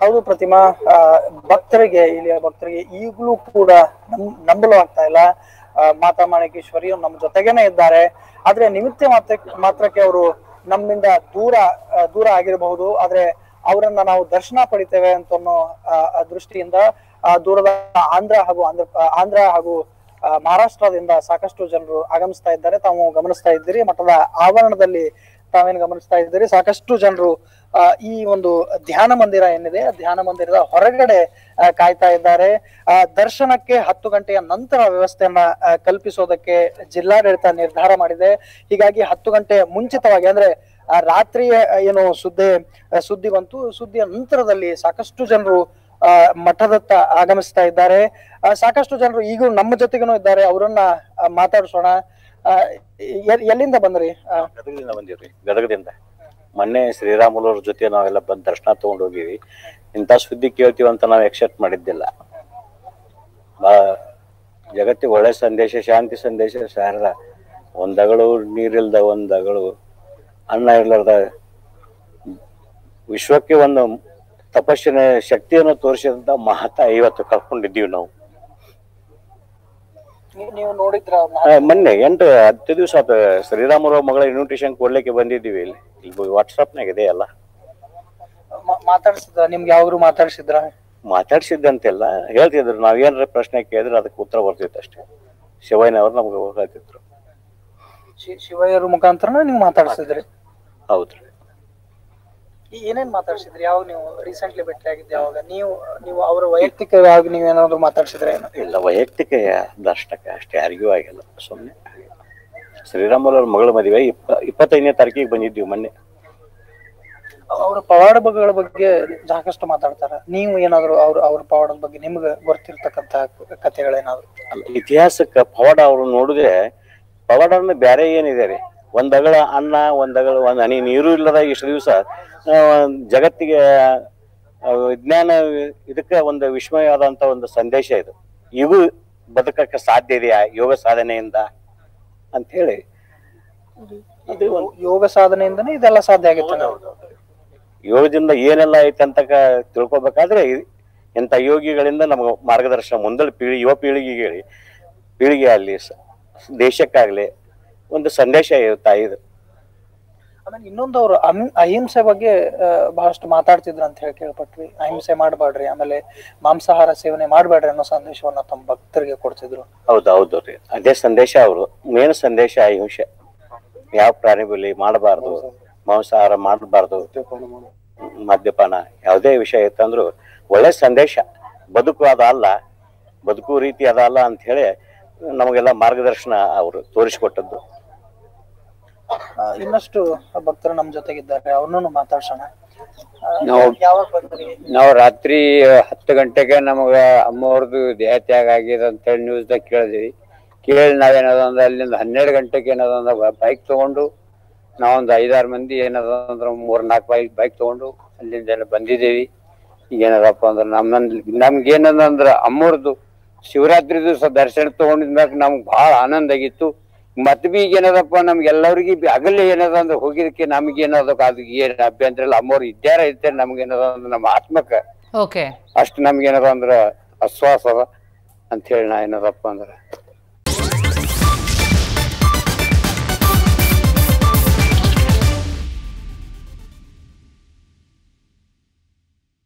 ಹೌದು ಪ್ರತಿಮಾ ಭಕ್ತರಿಗೆ ಇಲ್ಲಿಯ ಭಕ್ತರಿಗೆ ಈಗಲೂ ಕೂಡ ನಂಬಲು ಆಗ್ತಾ ಇಲ್ಲ. ಮಾತಾ ಮಾಣಿಕೇಶ್ವರಿಯು ನಮ್ಮ ಜೊತೆಗೇನೆ ಇದ್ದಾರೆ. ಆದ್ರೆ ನಿಮಿತ್ತ ಮಾತ್ರ, ಮಾತ್ರಕ್ಕೆ ಅವರು ನಮ್ಮಿಂದ ದೂರ ದೂರ ಆಗಿರಬಹುದು. ಆದ್ರೆ ಅವರನ್ನ ನಾವು ದರ್ಶನ ಪಡಿತೇವೆ ಅಂತ ಅನ್ನೋ ದೃಷ್ಟಿಯಿಂದ ದೂರದ ಆಂಧ್ರ ಹಾಗೂ ಆಂಧ್ರ ಆಂಧ್ರ ಹಾಗೂ ಮಹಾರಾಷ್ಟ್ರದಿಂದ ಸಾಕಷ್ಟು ಜನರು ಆಗಮಿಸ್ತಾ ಇದ್ದಾರೆ. ತಾವು ಗಮನಿಸ್ತಾ ಇದ್ದೀರಿ. ಮಠದ ಆವರಣದಲ್ಲಿ ತಾವೇನು ಗಮನಿಸ್ತಾ ಇದ್ದೀರಿ? ಸಾಕಷ್ಟು ಜನರು ಈ ಒಂದು ಧ್ಯಾನ ಮಂದಿರ ಏನಿದೆ ಧ್ಯಾನ ಮಂದಿರದ ಹೊರಗಡೆ ಕಾಯ್ತಾ ಇದ್ದಾರೆ. ದರ್ಶನಕ್ಕೆ ಹತ್ತು ಗಂಟೆಯ ನಂತರ ವ್ಯವಸ್ಥೆಯನ್ನ ಕಲ್ಪಿಸೋದಕ್ಕೆ ಜಿಲ್ಲಾಡಳಿತ ನಿರ್ಧಾರ ಮಾಡಿದೆ. ಹೀಗಾಗಿ ಹತ್ತು ಗಂಟೆ ಮುಂಚಿತವಾಗಿ ಅಂದ್ರೆ ಆ, ರಾತ್ರಿ ಏನು ಸುದ್ದಿ ಸುದ್ದಿ ಬಂತು. ಸುದ್ದಿಯ ನಂತರದಲ್ಲಿ ಸಾಕಷ್ಟು ಜನರು ಮಠದತ್ತ ಆಗಮಿಸ್ತಾ ಇದ್ದಾರೆ. ಸಾಕಷ್ಟು ಜನರು ಈಗೂ ನಮ್ಮ ಜೊತೆಗೂ ಇದ್ದಾರೆ. ಅವರನ್ನ ಮಾತಾಡಿಸೋಣ. ಎಲ್ಲಿಂದ ಬಂದ್ರಿ? ಗದಗದಿಂದ ಬಂದಿವ್ರಿ. ಗದಗದಿಂದ. ಮೊನ್ನೆ ಶ್ರೀರಾಮುಲವ್ರ ಜೊತೆ ನಾವೆಲ್ಲ ಬಂದ್ ದರ್ಶನ ತಗೊಂಡ್ ಹೋಗಿವಿ ಇಂಥ ಸುದ್ದಿ ಕೇಳ್ತೀವಿ ಅಂತ ನಾವು ಎಕ್ಸೆಪ್ಟ್ ಮಾಡಿದ್ದಿಲ್ಲ. ಜಗತ್ತಿಗೆ ಒಳ್ಳೆ ಸಂದೇಶ, ಶಾಂತಿ ಸಂದೇಶ ಸಾರದ ಒಂದಗಳು ನೀರಿಲ್ದ ಒಂದಗಳು ಅನ್ನ ಇರ್ಲಾರ್ದ. ವಿಶ್ವಕ್ಕೆ ಒಂದು ತಪಸ್ಸಿನ ಶಕ್ತಿಯನ್ನು ತೋರಿಸಿದಂತ ಮಹತ್ವ ಇವತ್ತು ಕಲ್ಕೊಂಡಿದ್ದೀವಿ ನಾವು. ನೀವ್- ನೀವು ನೋಡಿದ್ರ ಮೊನ್ನೆ ಎಂಟು ಹತ್ತು ದಿವಸ ಆತ. ಮಗಳ ಇನ್ವಿಟೇಷನ್ ಕೊಡ್ಲಿಕ್ಕೆ ಬಂದಿದ್ದೀವಿ ಇಲ್ಲಿ. ಇಲ್ಲಿ ವಾಟ್ಸಪ್ನಾಗ ಇದೆ ಅಲ್ಲ ಮಾತಾಡ್ಸಿದ್ರ? ನಿಮ್ಗೆ ಯಾವ್ರು ಮಾತಾಡ್ಸಿದ್ರ? ಮಾತಾಡ್ಸಿದ್ದಂತೆಲ್ಲ. ಹೇಳ್ತಿದ್ರು. ನಾವೇನಾರ ಪ್ರಶ್ನೆ ಕೇಳಿದ್ರೆ ಅದಕ್ಕೆ ಉತ್ತರ ಬರ್ತಿತ್ತು ಅಷ್ಟೇ. ಶಿವಯ್ಯನವ್ರು ನಮ್ಗೆ ಹೇಳ್ತಿದ್ರು. ಶಿವಯ್ಯ ಮುಖಾಂತರ ನೀವು ಮಾತಾಡ್ಸಿದ್ರಿ. ಹೌದ್ರಿ ಏನೇನ್ ಮಾತಾಡ್ಸಿದ್ರಿ? ಯಾವಾಗ ನೀವು ರೀಸೆಂಟ್ಲಿ ಭೇಟಿ ಆಗಿದ್ದೆ ಯಾವಾಗ? ನೀವು ನೀವು ಅವರ ವೈಯಕ್ತಿಕವಾಗಿ ನೀವು ಏನಾದ್ರು ಮಾತಾಡ್ಸಿದ್ರೆ ಏನು? ಇಲ್ಲ ವೈಯಕ್ತಿಕ ದರ್ಶನಕ್ಕೆ ಅಷ್ಟೇ ಯಾರಿಗೂ ಆಗಿಲ್ಲ ಸುಮ್ಮನೆ ಶ್ರೀರಾಮುಲವ್ರ ಮಗಳ ಮದುವೆ ಇಪ್ಪ ಇಪ್ಪತ್ತೈದನೇ ತಾರೀಕಿಗೆ ಬಂದಿದ್ದೀವಿ ಮೊನ್ನೆ. ಅವ್ರ ಪವಾಡಗಳ ಬಗ್ಗೆ ಸಾಕಷ್ಟು ಮಾತಾಡ್ತಾರ? ನೀವು ಏನಾದ್ರು ಅವ್ರ ಅವ್ರ ಪವಾಡದ ಬಗ್ಗೆ ನಿಮ್ಗೆ ಗೊತ್ತಿರ್ತಕ್ಕಂತ ಕಥೆಗಳೇನಾದ್ರು? ಇತಿಹಾಸಕ್ಕೆ ಪವಾಡ ಅವರು ನೋಡಿದ್ರೆ ಪವಾಡ ಅಂದ್ರೆ ಬೇರೆ ಏನಿದೆ ರೀ? ಒಂದ್ ಅಗಳ ಅನ್ನ ಒಂದಗಳ ಒಂದು ಹನಿ ನೀರು ಇಲ್ಲದ ಇಷ್ಟು ದಿವಸ ಜಗತ್ತಿಗೆ ವಿಜ್ಞಾನ ಇದಕ್ಕೆ ಒಂದು ವಿಸ್ಮಯವಾದಂಥ ಒಂದು ಸಂದೇಶ ಇದು. ಇವು ಬದುಕಕ್ಕೆ ಸಾಧ್ಯ ಇದೆಯಾ? ಯೋಗ ಸಾಧನೆಯಿಂದ? ಅಂತ ಹೇಳಿ. ಅದು ಯೋಗ ಸಾಧನೆಯಿಂದನೇ ಇದೆಲ್ಲ ಸಾಧ್ಯ ಆಗುತ್ತೆ. ಯೋಗದಿಂದ ಏನೆಲ್ಲ ಐತೆ ಅಂತ ತಿಳ್ಕೊಬೇಕಾದ್ರೆ ಇಂಥ ಯೋಗಿಗಳಿಂದ ನಮಗೆ ಮಾರ್ಗದರ್ಶನ ಮುಂದಳ ಪೀಳಿ ಯುವ ಪೀಳಿಗೆಗೆ ಪೀಳಿಗೆ ಆಗಲಿ ದೇಶಕ್ಕಾಗ್ಲಿ ಒಂದು ಸಂದೇಶ ಇರುತ್ತಾ ಇದು ಆಮೇಲೆ ಇನ್ನೊಂದು ಅವರು ಅಹಿಂ- ಅಹಿಂಸೆ ಬಗ್ಗೆ ಬಹಳಷ್ಟು ಮಾತಾಡ್ತಿದ್ರು ಅಂತ ಹೇಳಿ ಕೇಳ್ಪಟ್ವಿ. ಅಹಿಂಸೆ ಮಾಡ್ಬೇಡ್ರಿ ಆಮೇಲೆ ಮಾಂಸಾಹಾರ ಸೇವನೆ ಮಾಡ್ಬೇಡ್ರಿ ಅನ್ನೋ ಸಂದೇಶವನ್ನ ತಮ್ಮ ಭಕ್ತರಿಗೆ ಕೊಡ್ತಿದ್ರು. ಹೌದು ಹೌದು ರೀ. ಅದೇ ಸಂದೇಶ ಅವರು. ಮೇನ್ ಸಂದೇಶ ಅಹಿಂಸೆ. ಯಾವ ಪ್ರಾಣಿ ಬಲಿ ಮಾಡಬಾರ್ದು ಮಾಂಸಾಹಾರ ಮಾಡಬಾರ್ದು ಮದ್ಯಪಾನ ಯಾವುದೇ ವಿಷಯ ಇತ್ತಂದ್ರು ಒಳ್ಳೆ ಸಂದೇಶ. ಬದುಕು ಅದ ಅಲ್ಲ. ಬದುಕು ರೀತಿ ಅದ ಅಲ್ಲ ಅಂತ ಹೇಳಿ ನಮಗೆಲ್ಲ ಮಾರ್ಗದರ್ಶನ ಅವರು ತೋರಿಸಿಕೊಟ್ಟದ್ದು. ಇನ್ನಷ್ಟು ಭಕ್ತರು ನಮ್ಮ ಜೊತೆಗಿದ್ದಾರೆ ಅವ್ರನ್ನೂ ಮಾತಾಡ್ಸೋಣ. ನಾವು- ನಾವು ರಾತ್ರಿ ಹತ್ತು ಗಂಟೆಗೆ ನಮಗ ಅಮ್ಮವ್ರದ್ದು ದೇಹತ್ಯಾಗ ಆಗಿದೆ ಅಂತೇಳಿ ನ್ಯೂಸ್ದಾಗ ಕೇಳಿದ್ವಿ. ಕೇಳಿ ನಾವೇನದ ಅಂದ್ರೆ ಅಲ್ಲಿಂದ ಹನ್ನೆರಡು ಗಂಟೆಗೆ ಏನದ ಅಂದ್ರೆ ಬೈಕ್ ತಗೊಂಡು ನಾವೊಂದು ಐದಾರು ಮಂದಿ ಏನದ ಅಂದ್ರೆ ಮೂರ್ ನಾಲ್ಕು ಬೈಕ್ ಬೈಕ್ ತಗೊಂಡು ಅಲ್ಲಿಂದ ಏನೋ ಬಂದಿದ್ದೀವಿ. ಈಗ ಏನದಪ್ಪ ಅಂದ್ರೆ ನಮ್ ನಮ್ಗೆ ಏನದ ಅಂದ್ರೆ ಅಮ್ಮವ್ರದ್ದು ಶಿವರಾತ್ರಿ ದಿವಸ ದರ್ಶನ ತಗೊಂಡಿದ್ಮ್ಯಾಗ ನಮ್ಗೆ ಬಹಳ ಆನಂದ ಆಗಿತ್ತು. ಮತ್ ಬಿ ಈಗ ಏನದಪ್ಪ ನಮ್ಗೆಲ್ಲರಿಗೆ ಹಗಲೇ ಏನದ ಅಂದ್ರೆ ಹೋಗಿದಕ್ಕೆ ನಮ್ಗೆ ಏನದ ಅದು ಏನ್ ಅಭ್ಯಂತರ ಇಲ್ಲ. ಅಮ್ಮವ್ರು ಇದ್ದಾರ ಇದ್ದಾರೆ ನಮ್ಗೆ ಏನದ ಅಂದ್ರೆ ನಮ್ಮ ಆತ್ಮಕ್ಕ ಓಕೆ. ಅಷ್ಟು ನಮ್ಗೆ ಏನದ ಅಂದ್ರ ಅಸ್ವಾಸ ಅದ ಅಂತ ಹೇಳಿ ನಾ ಏನದಪ್ಪ ಅಂದ್ರ